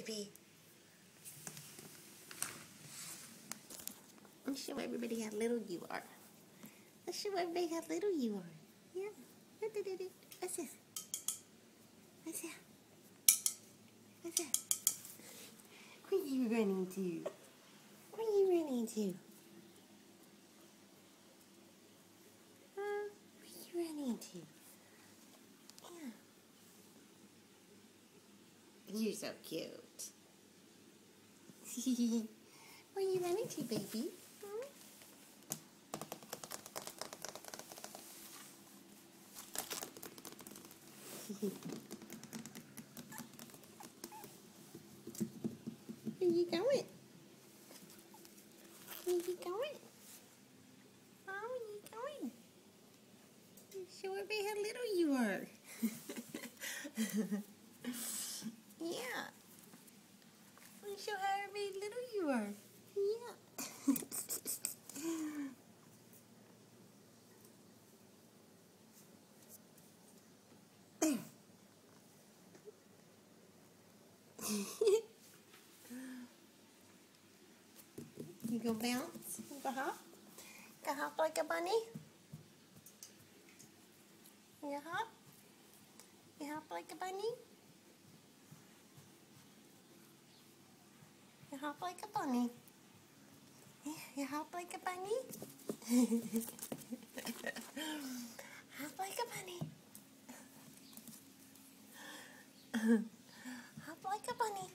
baby. Let's show everybody how little you are. Let's show everybody how little you are. Yeah. What's this? What's that? What's that? Where are you running to? Where are you running to? Huh? Where are you running to? Yeah. You're so cute. Where are you running to, baby? Where you going? Where you going? Oh, where you going? Show everybody how little you are. yeah. Show how everybody you are. you go bounce? You go hop? Go hop like a bunny? You hop? You hop like a bunny? Hop like a bunny? You hop like a bunny? hop like a bunny. Hop like a bunny.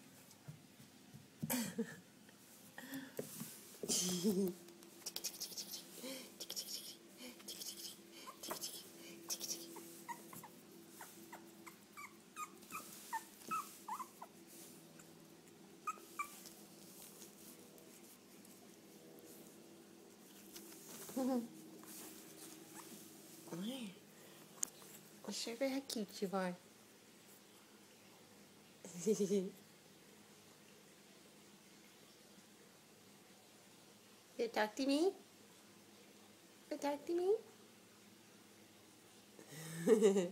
Let's show you how cute you are. you talk to me? You talk to me?